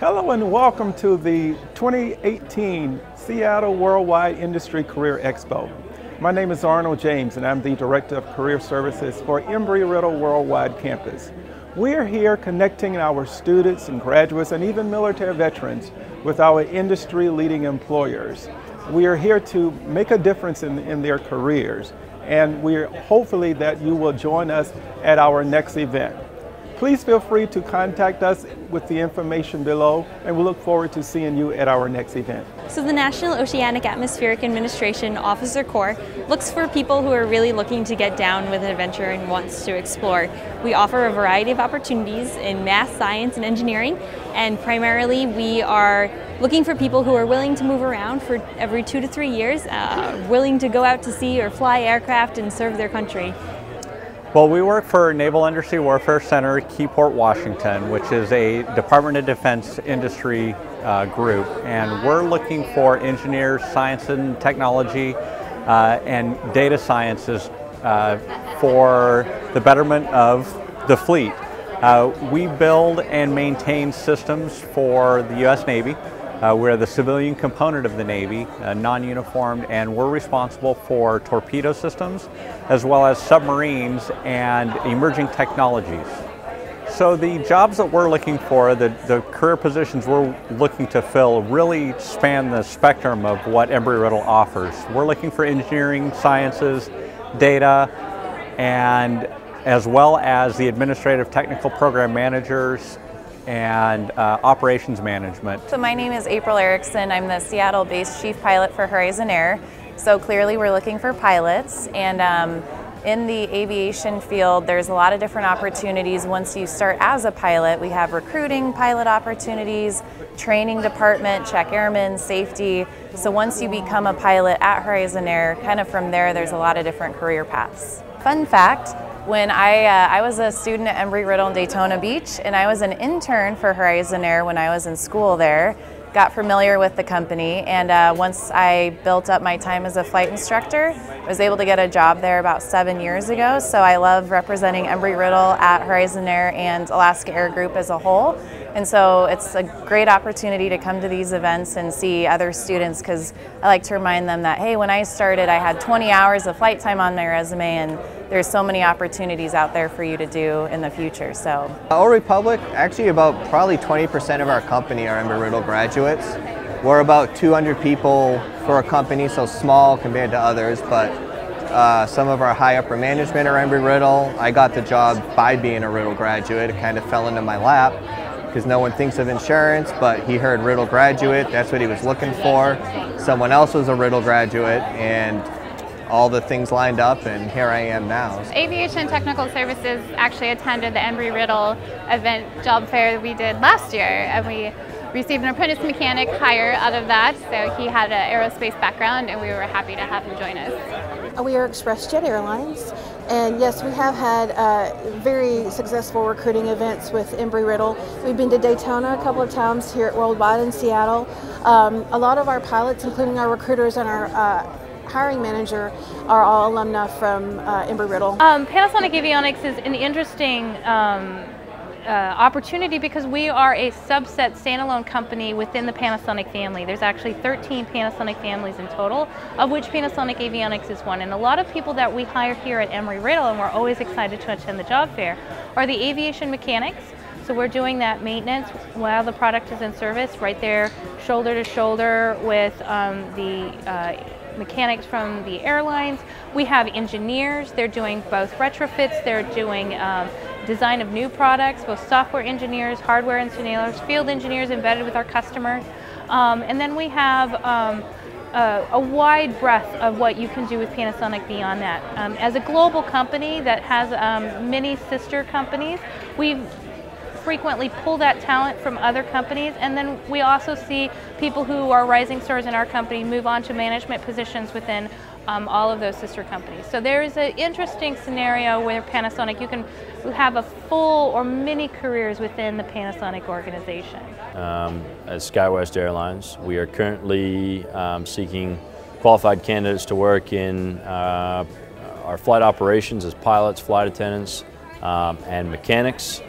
Hello and welcome to the 2018 Seattle Worldwide Industry Career Expo. My name is Arnold James and I'm the Director of Career Services for Embry-Riddle Worldwide Campus. We are here connecting our students and graduates and even military veterans with our industry leading employers. We are here to make a difference in, in their careers and we're hopefully that you will join us at our next event. Please feel free to contact us with the information below, and we look forward to seeing you at our next event. So the National Oceanic Atmospheric Administration Officer Corps looks for people who are really looking to get down with an adventure and wants to explore. We offer a variety of opportunities in math, science, and engineering, and primarily we are looking for people who are willing to move around for every two to three years, uh, willing to go out to sea or fly aircraft and serve their country. Well, we work for Naval Undersea Warfare Center, Keyport, Washington, which is a Department of Defense industry uh, group, and we're looking for engineers, science and technology, uh, and data sciences uh, for the betterment of the fleet. Uh, we build and maintain systems for the U.S. Navy. Uh, we're the civilian component of the Navy, uh, non-uniformed, and we're responsible for torpedo systems as well as submarines and emerging technologies. So the jobs that we're looking for, the, the career positions we're looking to fill really span the spectrum of what Embry-Riddle offers. We're looking for engineering, sciences, data, and as well as the administrative technical program managers and uh, operations management. So my name is April Erickson. I'm the Seattle-based chief pilot for Horizon Air. So clearly we're looking for pilots and um, in the aviation field there's a lot of different opportunities once you start as a pilot. We have recruiting pilot opportunities, training department, check airmen, safety. So once you become a pilot at Horizon Air, kind of from there there's a lot of different career paths. Fun fact, when I, uh, I was a student at Embry-Riddle in Daytona Beach and I was an intern for Horizon Air when I was in school there. Got familiar with the company and uh, once I built up my time as a flight instructor, I was able to get a job there about seven years ago. So I love representing Embry-Riddle at Horizon Air and Alaska Air Group as a whole. And so it's a great opportunity to come to these events and see other students because I like to remind them that, hey, when I started, I had 20 hours of flight time on my resume and there's so many opportunities out there for you to do in the future. So, Old Republic, actually about probably 20% of our company are Embry-Riddle graduates. We're about 200 people for a company, so small compared to others, but uh, some of our high upper management are Embry-Riddle. I got the job by being a Riddle graduate. It kind of fell into my lap because no one thinks of insurance, but he heard Riddle graduate, that's what he was looking for. Someone else was a Riddle graduate, and all the things lined up, and here I am now. Aviation Technical Services actually attended the Embry-Riddle event job fair we did last year, and we received an apprentice mechanic hire out of that, so he had an aerospace background, and we were happy to have him join us. We are ExpressJet Airlines, and yes, we have had uh, very successful recruiting events with Embry-Riddle. We've been to Daytona a couple of times here at Worldwide in Seattle. Um, a lot of our pilots, including our recruiters and our uh, hiring manager, are all alumni from uh, Embry-Riddle. Um, Panasonic Avionics is an interesting um, uh, opportunity because we are a subset standalone company within the Panasonic family. There's actually 13 Panasonic families in total, of which Panasonic Avionics is one. And a lot of people that we hire here at Embry-Riddle, and we're always excited to attend the job fair, are the aviation mechanics. So we're doing that maintenance while the product is in service, right there, shoulder to shoulder with um, the uh, mechanics from the airlines. We have engineers, they're doing both retrofits, they're doing um, design of new products, both software engineers, hardware engineers, field engineers embedded with our customers. Um, and then we have um, a, a, wide breadth of what you can do with Panasonic beyond that. Um, as a global company that has um, many sister companies, we frequently pull that talent from other companies and then we also see people who are rising stars in our company move on to management positions within um, all of those sister companies. So there is an interesting scenario where Panasonic, you can have a full or many careers within the Panasonic organization. Um, at SkyWest Airlines, we are currently um, seeking qualified candidates to work in uh, our flight operations as pilots, flight attendants, um, and mechanics.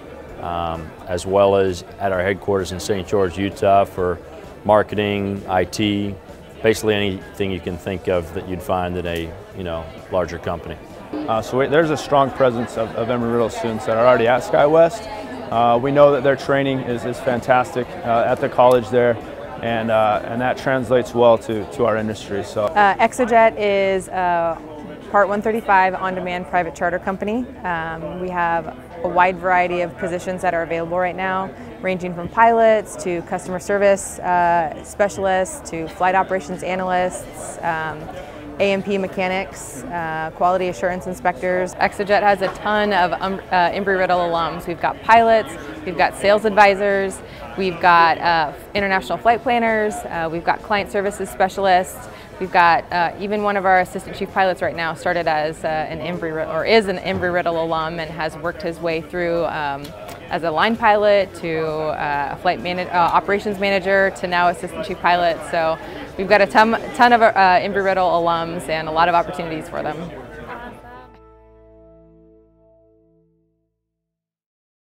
Um, as well as at our headquarters in St. George, Utah for marketing, IT, basically anything you can think of that you'd find in a you know larger company. Uh, so we, there's a strong presence of, of Embry-Riddle students that are already at SkyWest. Uh, we know that their training is, is fantastic uh, at the college there, and, uh, and that translates well to, to our industry. So. Uh, XOJET is a Part 135 on-demand private charter company. Um, we have a wide variety of positions that are available right now, ranging from pilots to customer service uh, specialists to flight operations analysts. Um, A&P mechanics, uh, quality assurance inspectors. XOJET has a ton of um, uh, Embry-Riddle alums. We've got pilots, we've got sales advisors, we've got uh, international flight planners, uh, we've got client services specialists, We've got uh, even one of our assistant chief pilots right now started as uh, an Embry or is an Embry Riddle alum and has worked his way through um, as a line pilot to uh, a flight uh, operations manager to now assistant chief pilot. So we've got a ton, ton of uh, Embry Riddle alums and a lot of opportunities for them.